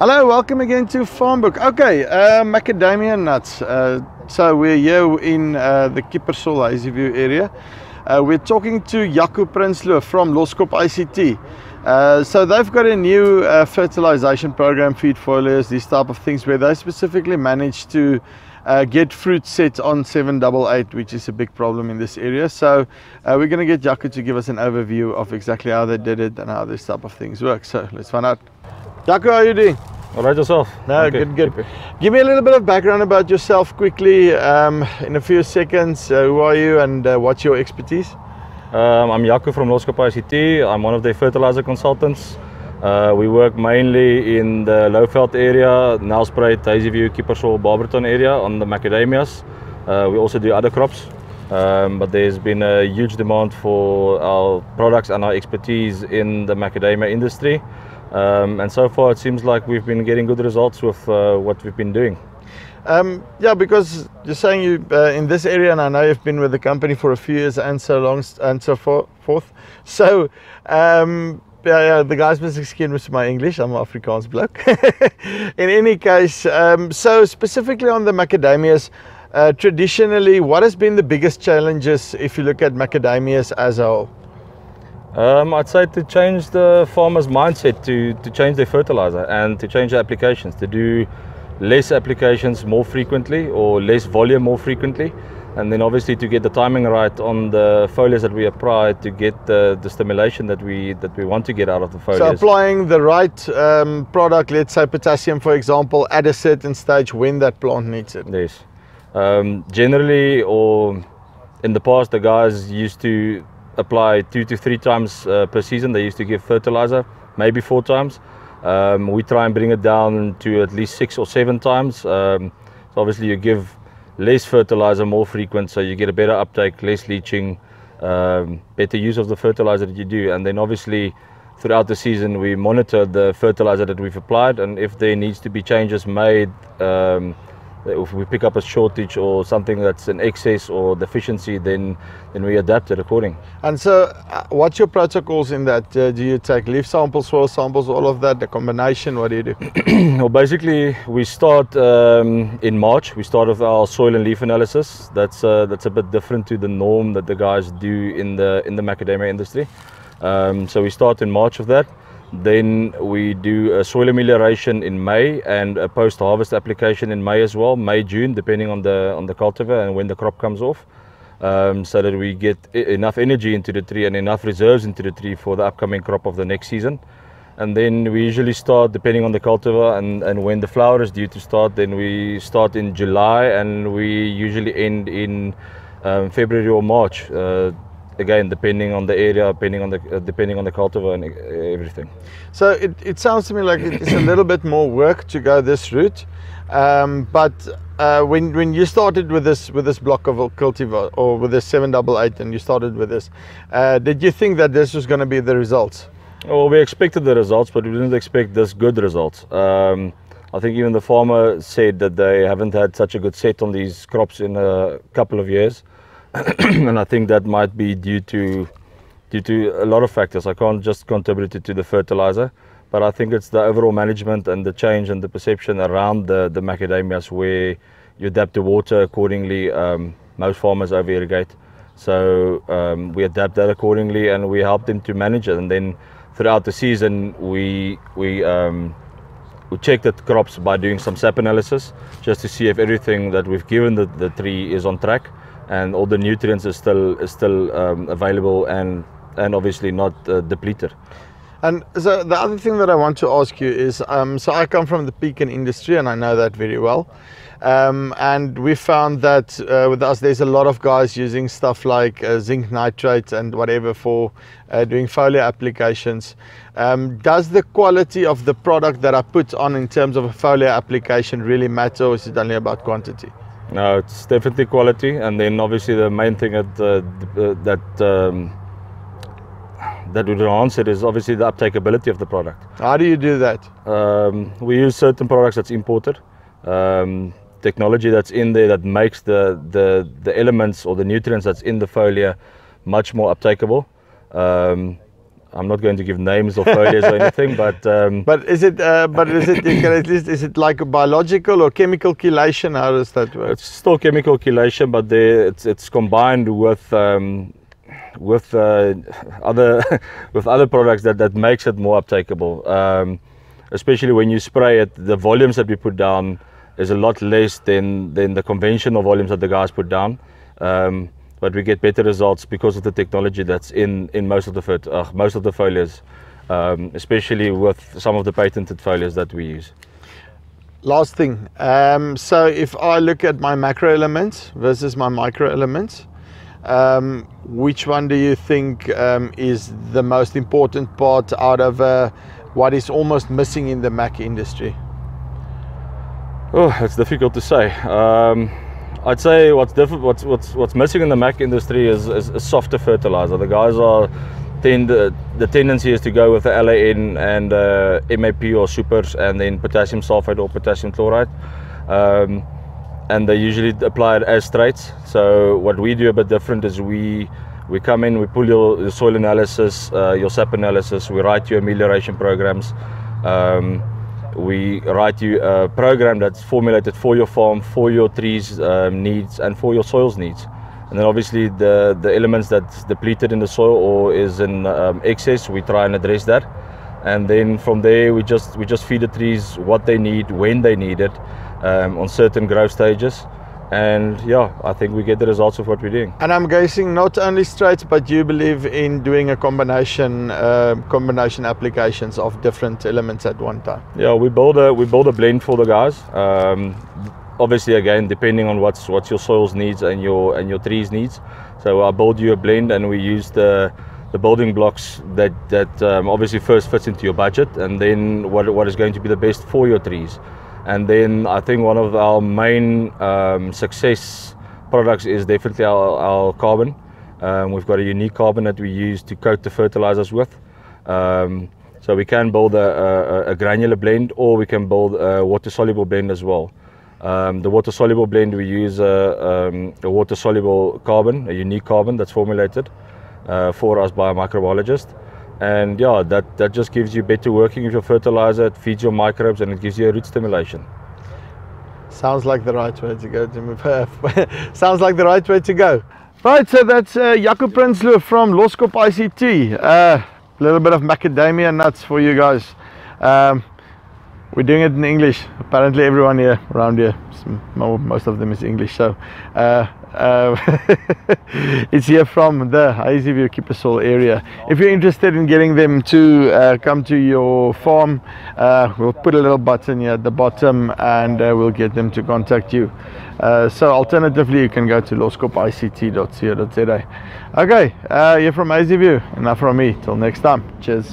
Hello, welcome again to Farmboek. Okay, uh, macadamia nuts. Uh, so we're here in uh, the Kiepersol Hazyview area. Uh, we're talking to Jaco Prinsloo from Loskop ICT. Uh, so they've got a new uh, fertilization program, feed foliars, these type of things, where they specifically manage to get fruit set on 788, which is a big problem in this area. So we're going to get Jaco to give us an overview of exactly how they did it and how this type of things work. So let's find out. Jaco, how are you doing? All right, yourself? No, Okay. good, good. Give me a little bit of background about yourself quickly um, in a few seconds. Uh, who are you and uh, what's your expertise? Um, I'm Jaco from Loskop ICT. I'm one of the fertilizer consultants. Uh, we work mainly in the Lowveld area, Nelspruit, Hazyview, Kiepersol, Barberton area on the macadamias. Uh, we also do other crops. Um, but there's been a huge demand for our products and our expertise in the macadamia industry. Um, and so far, it seems like we've been getting good results with uh, what we've been doing. Um, yeah, because you're saying you uh, in this area, and I know you've been with the company for a few years and so long and so for, forth. So, um, yeah, yeah, the guys must excuse me with my English. I'm an Afrikaans bloke. in any case, um, so specifically on the macadamias, uh, traditionally, what has been the biggest challenges if you look at macadamias as a whole? Um, I'd say to change the farmer's mindset to, to change their fertilizer and to change the applications, to do less applications more frequently or less volume more frequently. And then obviously to get the timing right on the foliars that we apply to get the, the stimulation that we that we want to get out of the foliars. So applying the right um, product, let's say potassium, for example, at a certain stage when that plant needs it. Yes. Um, generally, or in the past, the guys used to apply two to three times uh, per season. They used to give fertilizer, maybe four times. Um, we try and bring it down to at least six or seven times. Um, so obviously, you give less fertilizer more frequent, so you get a better uptake, less leaching, um, better use of the fertilizer that you do, and then obviously. Throughout the season, we monitor the fertilizer that we've applied, and if there needs to be changes made, um, if we pick up a shortage or something that's an excess or deficiency, then then we adapt it according. And so, uh, what's your protocols in that? Uh, do you take leaf samples, soil samples, all of that, the combination? What do you do? well, basically, we start um, in March. We start with our soil and leaf analysis. That's uh, that's a bit different to the norm that the guys do in the in the macadamia industry. Um, so we start in March of that. Then we do a soil amelioration in May and a post-harvest application in May as well, May June, depending on the on the cultivar and when the crop comes off, um, so that we get enough energy into the tree and enough reserves into the tree for the upcoming crop of the next season. And then we usually start, depending on the cultivar and, and when the flower is due to start, then we start in July and we usually end in um, February or March. Uh, again, depending on the area, depending on the uh, depending on the cultivar and uh, everything. So it, it sounds to me like it's a little bit more work to go this route. Um, but uh, when when you started with this with this block of cultivar or with this seven double eight, and you started with this, uh, did you think that this was going to be the results? Well, we expected the results, but we didn't expect this good results. Um, I think even the farmer said that they haven't had such a good set on these crops in a couple of years, and I think that might be due to due to a lot of factors. I can't just contribute it to the fertilizer, but I think it's the overall management and the change and the perception around the the macadamias where you adapt the water accordingly. Um, most farmers over irrigate, so um, we adapt that accordingly and we help them to manage it. And then throughout the season, we we um, we check the crops by doing some sap analysis just to see if everything that we've given the, the tree is on track and all the nutrients is still is still um, available and and obviously not uh, depleted. And so the other thing that I want to ask you is, um, so I come from the pecan industry and I know that very well. Um, and we found that uh, with us, there's a lot of guys using stuff like uh, zinc nitrate and whatever for uh, doing foliar applications. Um, does the quality of the product that I put on in terms of a foliar application really matter, or is it only about quantity? No, it's definitely quality, and then obviously the main thing that uh, uh, that um, that would enhance it is obviously the uptakeability of the product. How do you do that? Um, we use certain products that's imported, um, technology that's in there that makes the, the the elements or the nutrients that's in the foliar much more uptakeable. Um, I'm not going to give names or foliars or anything, but um, But is it? Uh, but is it? At least is it like a biological or chemical chelation? How does that work? it's still chemical chelation, but it's it's combined with um, with uh, other with other products that that makes it more uptakeable. Um, especially when you spray it, the volumes that we put down is a lot less than than the conventional volumes that the guys put down. Um, but we get better results because of the technology that's in in most of the fert- uh, most of the foliars, um, especially with some of the patented foliars that we use. Last thing. Um, so if I look at my macro elements versus my micro elements, um, which one do you think um, is the most important part out of uh, what is almost missing in the Mac industry? Oh, it's difficult to say. I'd say what's different, what's what's what's missing in the Mac industry is, is softer fertilizer. The guys are tend the tendency is to go with the LAN and uh, MAP or supers, and then potassium sulfate or potassium chloride, um, and they usually apply it as straights. So what we do a bit different is we we come in, we pull your, your soil analysis, uh, your SAP analysis, we write your amelioration programs. Um, we write you a program that's formulated for your farm, for your trees um, needs, and for your soils needs. And then obviously the the elements that's depleted in the soil or is in um, excess, we try and address that. And then from there, we just we just feed the trees what they need, when they need it, um, on certain growth stages. And yeah, I think we get the results of what we're doing. And I'm guessing not only straights, but you believe in doing a combination uh, combination applications of different elements at one time. Yeah, we build a we build a blend for the guys. Um, obviously, again, depending on what's what's your soils needs and your and your trees needs. So I build you a blend, and we use the the building blocks that that um, obviously first fits into your budget, and then what what is going to be the best for your trees. And then I think one of our main um, success products is definitely our, our carbon. Um, we've got a unique carbon that we use to coat the fertilizers with. Um, so we can build a, a, a, granular blend or we can build a water soluble blend as well. Um, the water soluble blend we use a, um, a, water soluble carbon, a unique carbon that's formulated uh, for us by a microbiologist. And yeah, that, that just gives you better working of your fertilizer, it feeds your microbes and it gives you a root stimulation. Sounds like the right way to go to move. Sounds like the right way to go. Right, so that's uh, Jaco Prinsloo from Loskop ICT. A uh, little bit of macadamia nuts for you guys. Um, we're doing it in English. Apparently, everyone here around here, most of them is English. So, uh, uh, it's here from the Hazyview Kiepersol area. If you're interested in getting them to uh, come to your farm, uh, we'll put a little button here at the bottom and uh, we'll get them to contact you. Uh, so alternatively, you can go to loskopict.co.za. Okay, you're from Hazyview, enough from me. Till next time. Cheers.